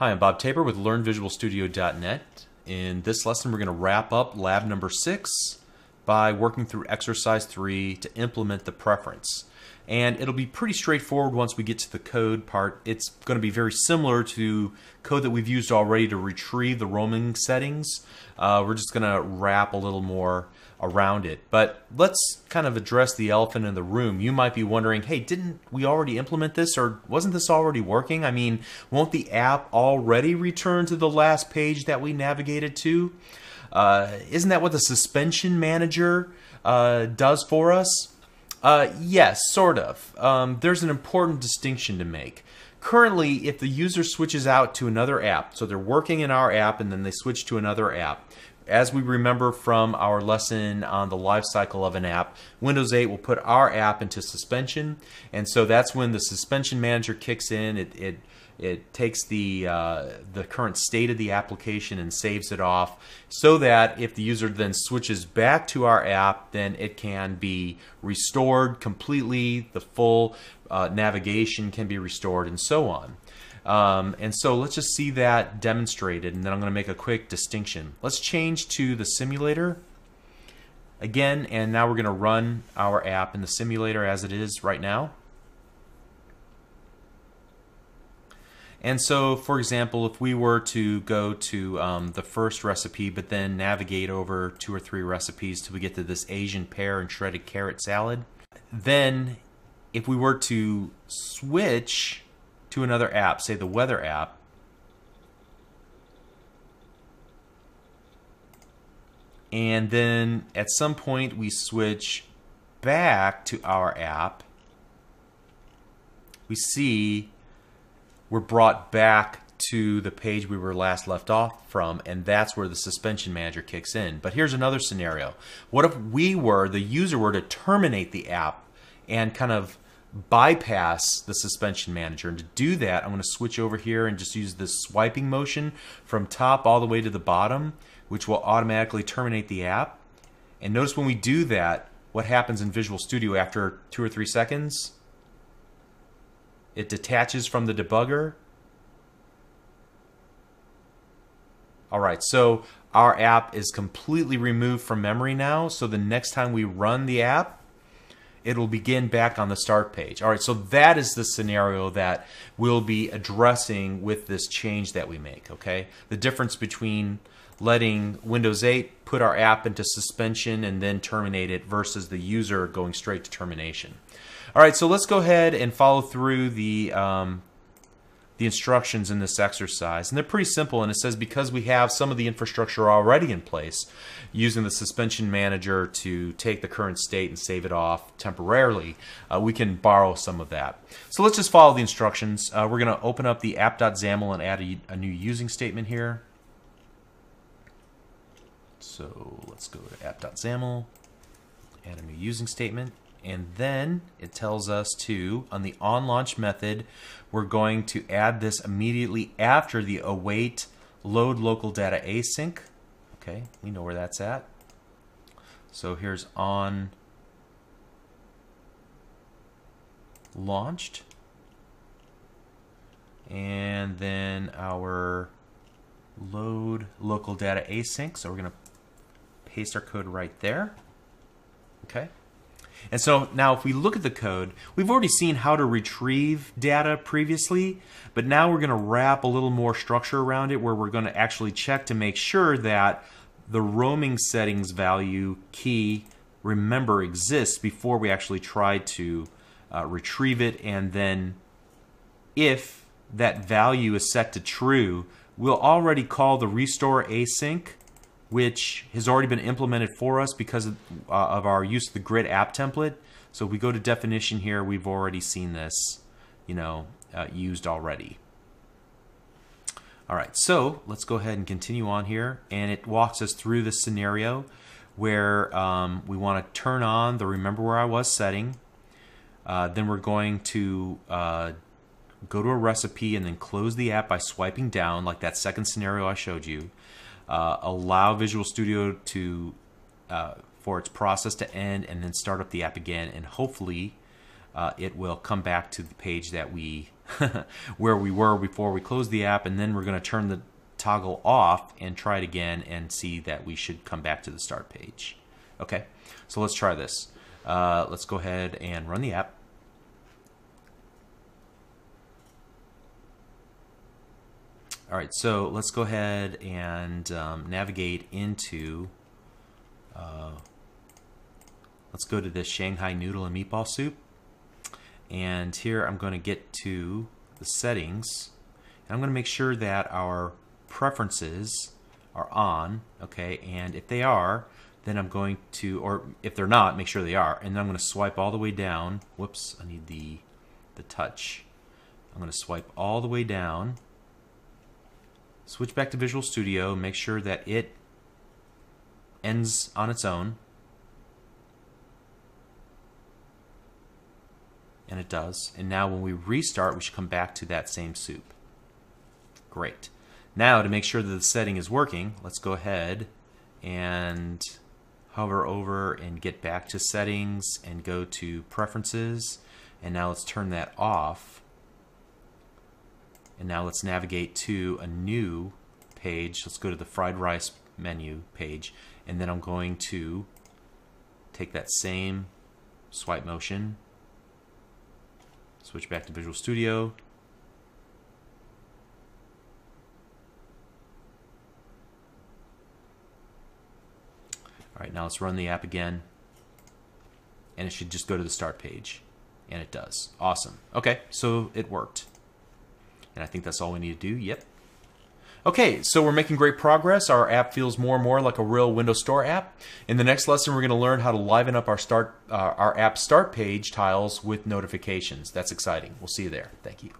Hi, I'm Bob Tabor with LearnVisualStudio.net. In this lesson, we're going to wrap up lab number six by working through exercise three to implement the preference. And it'll be pretty straightforward once we get to the code part. It's going to be very similar to code that we've used already to retrieve the roaming settings. Uh, we're just going to wrap a little more around it. But let's kind of address the elephant in the room. You might be wondering, hey, didn't we already implement this or wasn't this already working? I mean, won't the app already return to the last page that we navigated to? Uh, isn't that what the suspension manager uh, does for us? Uh, yes, sort of. Um, there's an important distinction to make. Currently, if the user switches out to another app, so they're working in our app and then they switch to another app, as we remember from our lesson on the life cycle of an app, Windows 8 will put our app into suspension, and so that's when the suspension manager kicks in. It, it it takes the uh, the current state of the application and saves it off so that if the user then switches back to our app then it can be restored completely. The full uh, navigation can be restored and so on um, and so let's just see that demonstrated and then I'm going to make a quick distinction. Let's change to the simulator again and now we're going to run our app in the simulator as it is right now. And so, for example, if we were to go to um, the first recipe, but then navigate over two or three recipes till we get to this Asian pear and shredded carrot salad, then if we were to switch to another app, say the weather app, and then at some point we switch back to our app, we see we're brought back to the page we were last left off from, and that's where the suspension manager kicks in. But here's another scenario. What if we were, the user were to terminate the app and kind of bypass the suspension manager. And to do that, I'm going to switch over here and just use this swiping motion from top all the way to the bottom, which will automatically terminate the app. And notice when we do that, what happens in Visual Studio after two or three seconds? It detaches from the debugger. All right, so our app is completely removed from memory now. So the next time we run the app, it'll begin back on the start page. All right, so that is the scenario that we'll be addressing with this change that we make, okay? The difference between letting Windows 8 put our app into suspension and then terminate it versus the user going straight to termination. All right, so let's go ahead and follow through the um, the instructions in this exercise. And they're pretty simple, and it says because we have some of the infrastructure already in place, using the suspension manager to take the current state and save it off temporarily, uh, we can borrow some of that. So let's just follow the instructions. Uh, we're going to open up the app.xaml and add a, a new using statement here. So let's go to app.xaml, add a new using statement. And then it tells us to, on the on launch method, we're going to add this immediately after the await load local data async. Okay, we know where that's at. So here's on launched. And then our load local data async. So we're going to paste our code right there. Okay. And so now if we look at the code, we've already seen how to retrieve data previously, but now we're going to wrap a little more structure around it where we're going to actually check to make sure that the roaming settings value key remember exists before we actually try to uh, retrieve it. And then if that value is set to true, we'll already call the restore async which has already been implemented for us because of, uh, of our use of the grid app template. So if we go to definition here, we've already seen this, you know, uh, used already. All right, so let's go ahead and continue on here. And it walks us through the scenario where um, we want to turn on the remember where I was setting. Uh, then we're going to uh, go to a recipe and then close the app by swiping down like that second scenario I showed you uh, allow Visual Studio to uh, for its process to end and then start up the app again and hopefully uh, it will come back to the page that we where we were before we closed the app, and then we're going to turn the toggle off and try it again and see that we should come back to the start page. Okay, so let's try this. Uh, let's go ahead and run the app. All right, so let's go ahead and um, navigate into, uh, let's go to the Shanghai noodle and meatball soup. And here I'm going to get to the settings. And I'm going to make sure that our preferences are on, okay? And if they are, then I'm going to, or if they're not, make sure they are. And then I'm going to swipe all the way down. Whoops, I need the, the touch. I'm going to swipe all the way down switch back to Visual Studio, make sure that it ends on its own. And it does. And now when we restart, we should come back to that same soup. Great. Now to make sure that the setting is working, let's go ahead and hover over and get back to settings and go to preferences. And now let's turn that off and now let's navigate to a new page. Let's go to the fried rice menu page. And then I'm going to take that same swipe motion, switch back to Visual Studio. All right, now let's run the app again. And it should just go to the start page. And it does. Awesome. Okay, so it worked. And I think that's all we need to do. Yep. Okay, so we're making great progress. Our app feels more and more like a real Windows Store app. In the next lesson, we're going to learn how to liven up our start uh, our app start page tiles with notifications. That's exciting. We'll see you there. Thank you.